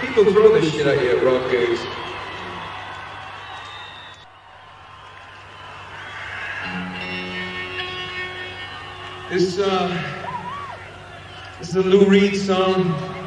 People throw this shit out here at rock gigs. This, uh, this is a Lou Reed song.